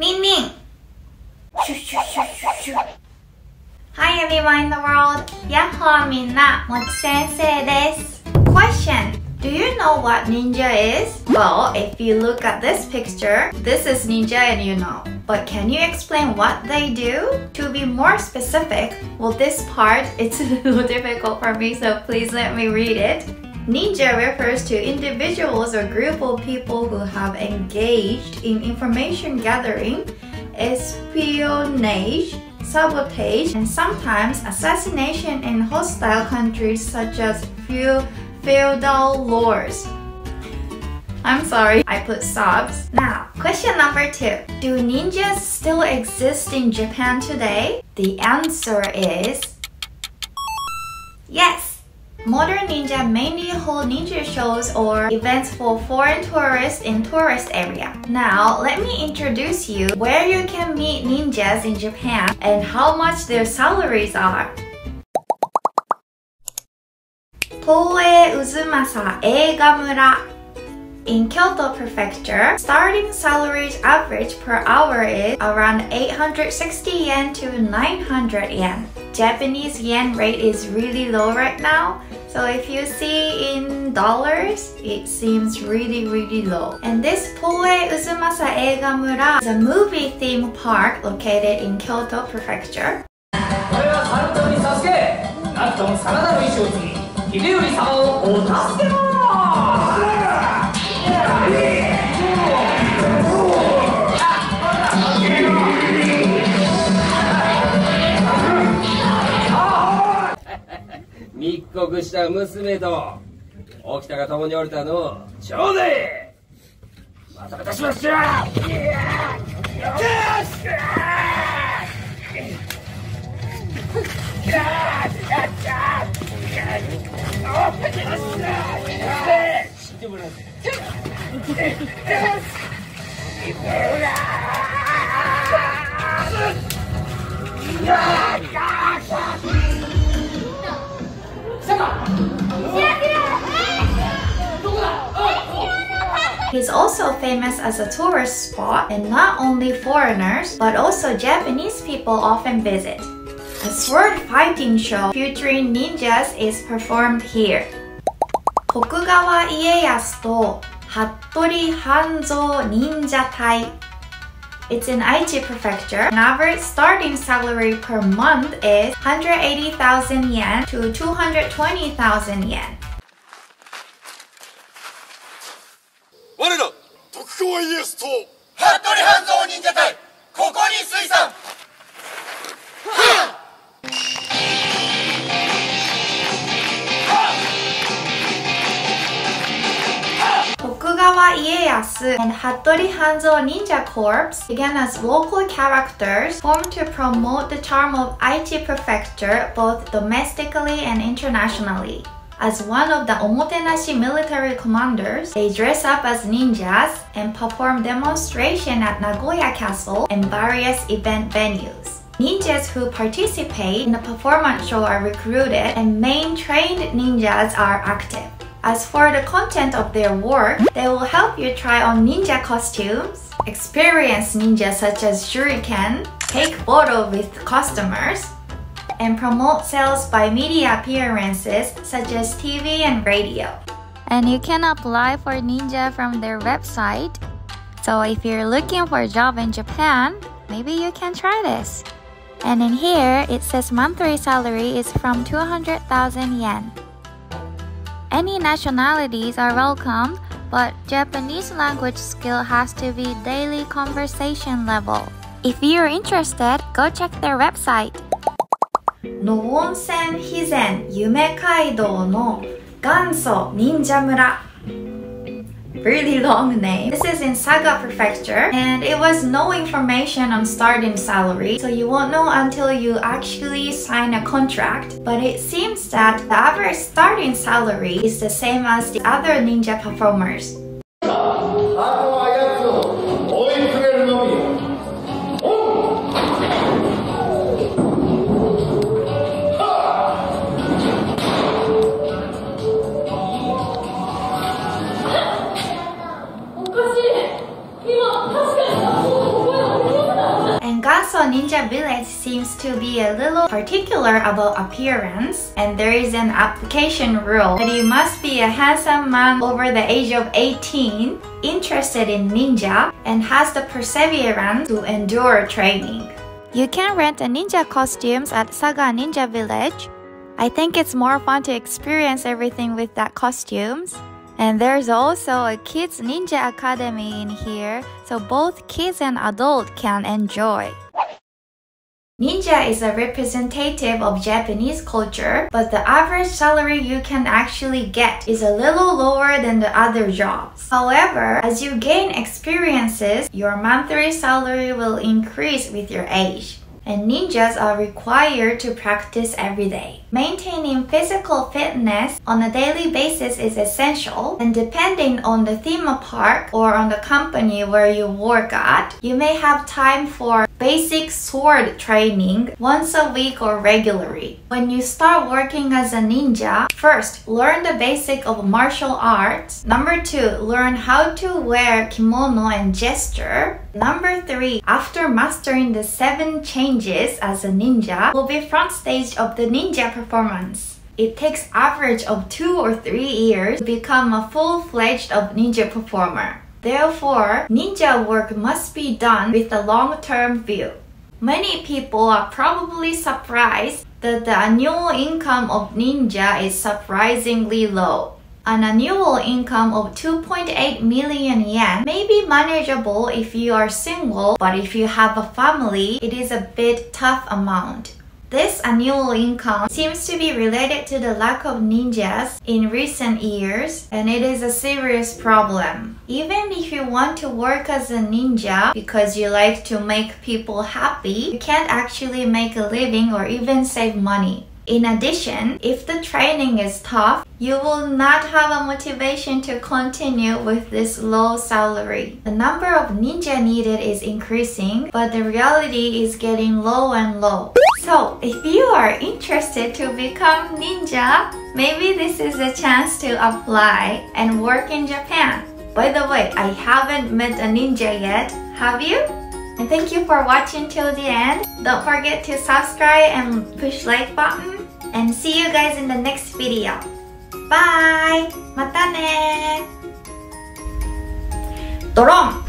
Min Hi everyone in the world! Yahoo! Minna! Mochi Sensei desu! Question! Do you know what ninja is? Well, if you look at this picture, this is ninja and you know. But can you explain what they do? To be more specific, well this part, it's a little difficult for me so please let me read it. Ninja refers to individuals or group of people who have engaged in information gathering, espionage, sabotage, and sometimes assassination in hostile countries such as feudal lords. I'm sorry, I put sobs. Now, question number two. Do ninjas still exist in Japan today? The answer is yes. Modern ninja mainly hold ninja shows or events for foreign tourists in tourist area. Now, let me introduce you where you can meet ninjas in Japan and how much their salaries are. Toei Uzumasa Eigamura in Kyoto Prefecture, starting salaries average per hour is around 860 yen to 900 yen. Japanese yen rate is really low right now, so if you see in dollars, it seems really really low. And this Toei Uzumasa Eigamura is a movie theme park located in Kyoto Prefecture. 密告した娘と沖田が共におれたのをちょうだいまた出しましょう死んでもらう来たか He's also famous as a tourist spot, and not only foreigners, but also Japanese people often visit. A sword fighting show featuring ninjas is performed here. 徳川家康と服部半蔵忍者隊 It's in Aichi Prefecture. An average starting salary per month is 180,000 yen to 220,000 yen. 我ら徳川家康と服部半蔵忍者隊ここに水産 Tokugawa Ieyasu and Hattori Hanzo Ninja Corps began as local characters formed to promote the charm of Aichi Prefecture both domestically and internationally. As one of the Omotenashi military commanders, they dress up as ninjas and perform demonstration at Nagoya Castle and various event venues. Ninjas who participate in the performance show are recruited and main trained ninjas are active. As for the content of their work, they will help you try on ninja costumes, experience ninja such as shuriken, take photo with customers, and promote sales by media appearances such as TV and radio. And you can apply for Ninja from their website. So if you're looking for a job in Japan, maybe you can try this. And in here, it says monthly salary is from 200,000 yen. Any nationalities are welcome, but Japanese language skill has to be daily conversation level. If you're interested, go check their website. 野温泉肥前夢街道の元祖忍者村 Really long name. This is in Saga Prefecture and it was no information on starting salary so you won't know until you actually sign a contract but it seems that the average starting salary is the same as the other ninja performers. Saga Ninja Village seems to be a little particular about appearance, and there is an application rule that you must be a handsome man over the age of 18, interested in ninja, and has the perseverance to endure training. You can rent a ninja costumes at Saga Ninja Village. I think it's more fun to experience everything with that costumes. And there's also a kids ninja academy in here, so both kids and adult can enjoy. Ninja is a representative of Japanese culture, but the average salary you can actually get is a little lower than the other jobs. However, as you gain experiences, your monthly salary will increase with your age and ninjas are required to practice every day. Maintaining physical fitness on a daily basis is essential, and depending on the theme park or on the company where you work at, you may have time for basic sword training once a week or regularly. When you start working as a ninja, first, learn the basic of martial arts. Number two, learn how to wear kimono and gesture. Number three, after mastering the seven changes as a ninja, will be front stage of the ninja performance. It takes average of two or three years to become a full-fledged of ninja performer. Therefore, ninja work must be done with a long-term view. Many people are probably surprised that the annual income of ninja is surprisingly low. An annual income of 2.8 million yen may be manageable if you are single, but if you have a family, it is a bit tough amount. This annual income seems to be related to the lack of ninjas in recent years, and it is a serious problem. Even if you want to work as a ninja because you like to make people happy, you can't actually make a living or even save money. In addition, if the training is tough, you will not have a motivation to continue with this low salary. The number of ninja needed is increasing, but the reality is getting low and low. So, if you are interested to become ninja, maybe this is a chance to apply and work in Japan. By the way, I haven't met a ninja yet. Have you? And thank you for watching till the end. Don't forget to subscribe and push like button And see you guys in the next video. Bye! またねドロン